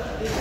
Gracias.